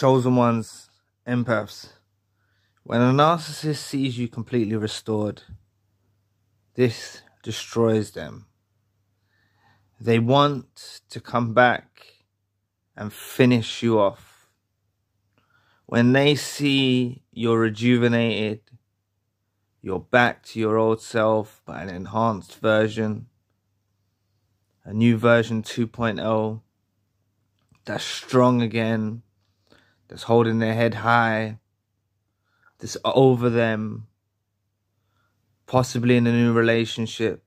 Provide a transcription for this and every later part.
chosen ones, empaths, when a narcissist sees you completely restored, this destroys them. They want to come back and finish you off. When they see you're rejuvenated, you're back to your old self, but an enhanced version, a new version 2.0 that's strong again, that's holding their head high, that's over them, possibly in a new relationship,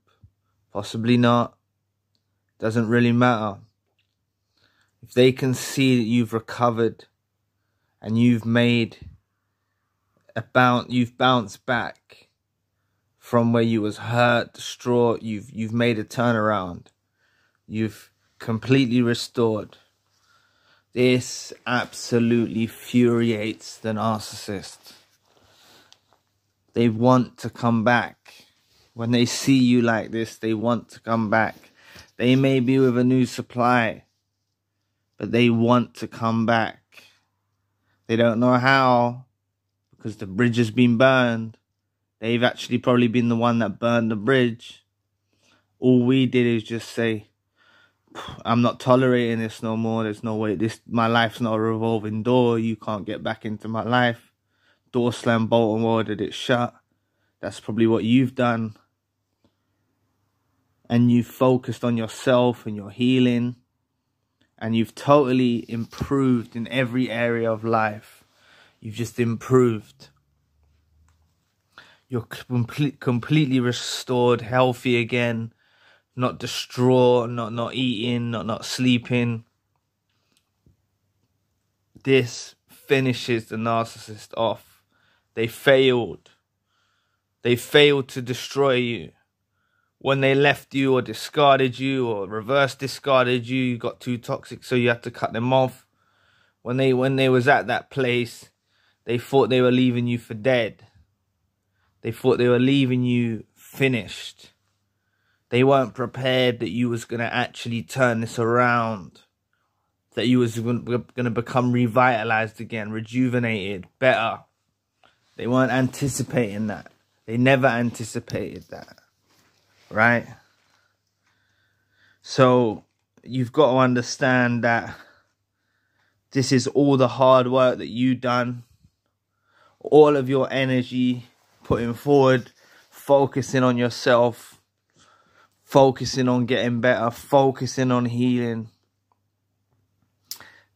possibly not, doesn't really matter. If they can see that you've recovered and you've made a bounce, you've bounced back from where you was hurt, distraught, you've you've made a turnaround. You've completely restored this absolutely furiates the narcissist. They want to come back. When they see you like this, they want to come back. They may be with a new supply, but they want to come back. They don't know how because the bridge has been burned. They've actually probably been the one that burned the bridge. All we did is just say, I'm not tolerating this no more. There's no way. This my life's not a revolving door. You can't get back into my life. Door slam, bolt and warded it shut. That's probably what you've done. And you've focused on yourself and your healing. And you've totally improved in every area of life. You've just improved. You're complete, completely restored, healthy again not distraught, not not eating, not not sleeping. This finishes the narcissist off. They failed. They failed to destroy you. When they left you or discarded you or reverse discarded you, you got too toxic, so you had to cut them off. When they when they was at that place, they thought they were leaving you for dead. They thought they were leaving you finished they weren't prepared that you was going to actually turn this around that you was going to become revitalized again rejuvenated better. They weren't anticipating that. They never anticipated that right? So you've got to understand that this is all the hard work that you done all of your energy putting forward focusing on yourself focusing on getting better, focusing on healing.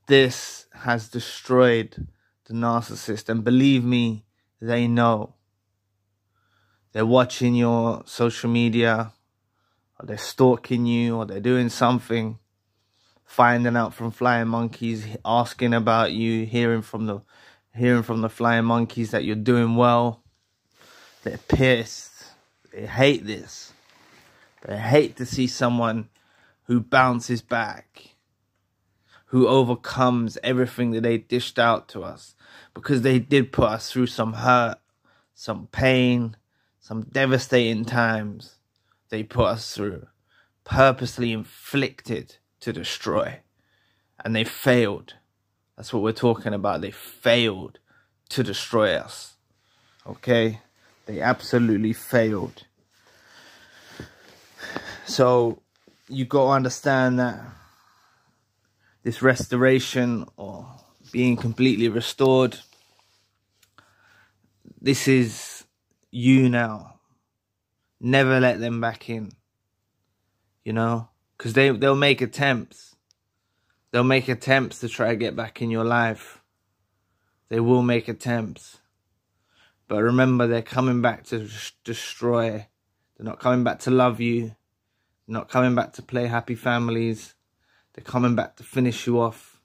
This has destroyed the narcissist. And believe me, they know. They're watching your social media, or they're stalking you, or they're doing something, finding out from flying monkeys, asking about you, hearing from the hearing from the flying monkeys that you're doing well. They're pissed. They hate this. I hate to see someone who bounces back, who overcomes everything that they dished out to us, because they did put us through some hurt, some pain, some devastating times they put us through, purposely inflicted to destroy. And they failed. That's what we're talking about. They failed to destroy us. Okay? They absolutely failed. So you got to understand that this restoration or being completely restored, this is you now. Never let them back in. You know, because they they'll make attempts. They'll make attempts to try to get back in your life. They will make attempts. But remember, they're coming back to destroy. They're not coming back to love you not coming back to play happy families. They're coming back to finish you off.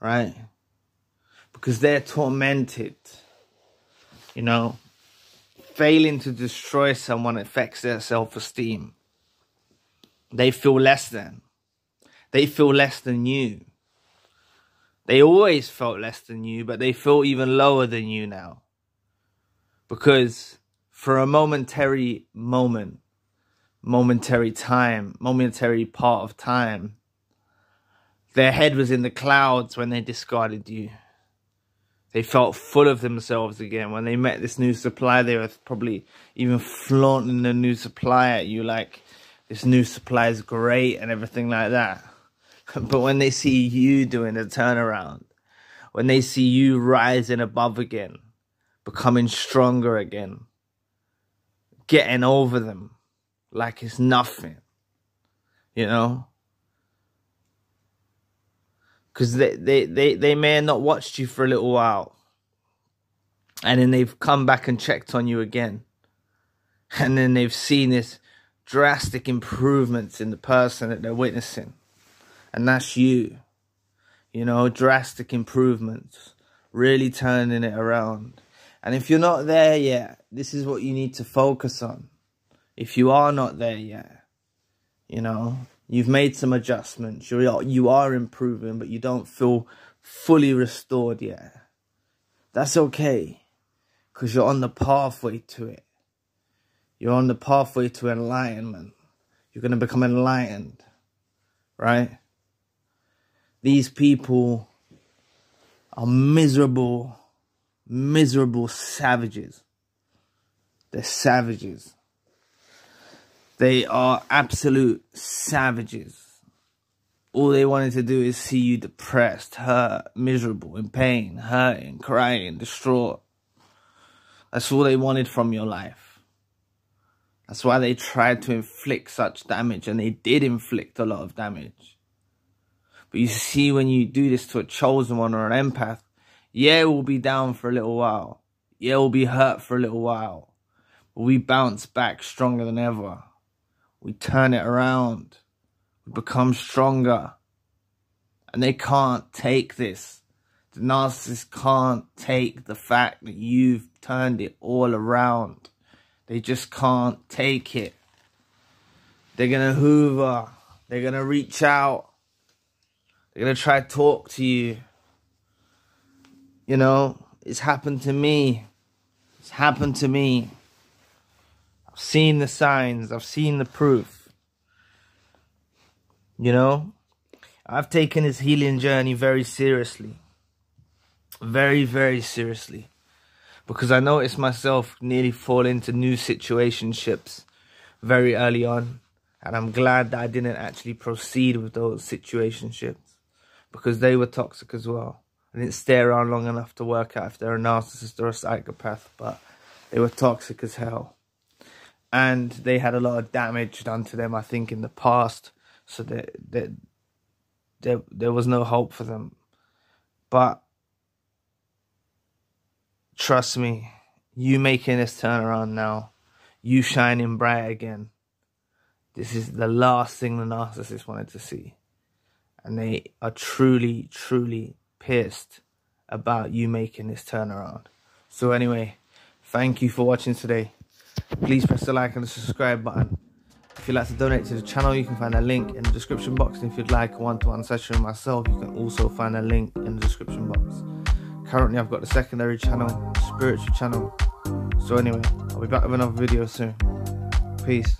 Right? Because they're tormented. You know? Failing to destroy someone affects their self-esteem. They feel less than. They feel less than you. They always felt less than you, but they feel even lower than you now. Because for a momentary moment, momentary time, momentary part of time, Their head was in the clouds when they discarded you. They felt full of themselves again. When they met this new supply, they were probably even flaunting the new supply at you like this new supply is great and everything like that. but when they see you doing the turnaround, when they see you rising above again, becoming stronger again, getting over them like it's nothing, you know? Because they, they, they, they may have not watched you for a little while. And then they've come back and checked on you again. And then they've seen this drastic improvements in the person that they're witnessing. And that's you. You know, drastic improvements. Really turning it around. And if you're not there yet, this is what you need to focus on. If you are not there yet, you know, you've made some adjustments. You're, you are improving, but you don't feel fully restored yet. That's okay. Because you're on the pathway to it. You're on the pathway to enlightenment. You're going to become enlightened. Right? These people are miserable, miserable savages. They're savages. They are absolute savages. All they wanted to do is see you depressed, hurt, miserable, in pain, hurting, crying, distraught. That's all they wanted from your life. That's why they tried to inflict such damage, and they did inflict a lot of damage. But you see, when you do this to a chosen one or an empath, yeah, we'll be down for a little while. Yeah, we'll be hurt for a little while. But we bounce back stronger than ever. We turn it around. We become stronger. And they can't take this. The narcissist can't take the fact that you've turned it all around. They just can't take it. They're going to hoover. They're going to reach out. They're going to try to talk to you. You know, it's happened to me. It's happened to me. Seen the signs. I've seen the proof. You know, I've taken his healing journey very seriously. Very, very seriously. Because I noticed myself nearly fall into new situationships very early on. And I'm glad that I didn't actually proceed with those situationships because they were toxic as well. I didn't stay around long enough to work out if they're a narcissist or a psychopath, but they were toxic as hell. And they had a lot of damage done to them, I think, in the past. So that there, there, there was no hope for them. But trust me, you making this turnaround now, you shining bright again. This is the last thing the narcissist wanted to see and they are truly, truly pissed about you making this turnaround. So anyway, thank you for watching today. Please press the like and the subscribe button. If you'd like to donate to the channel, you can find a link in the description box. And if you'd like a one-to-one session with myself, you can also find a link in the description box. Currently, I've got the secondary channel, spiritual channel. So anyway, I'll be back with another video soon. Peace.